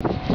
you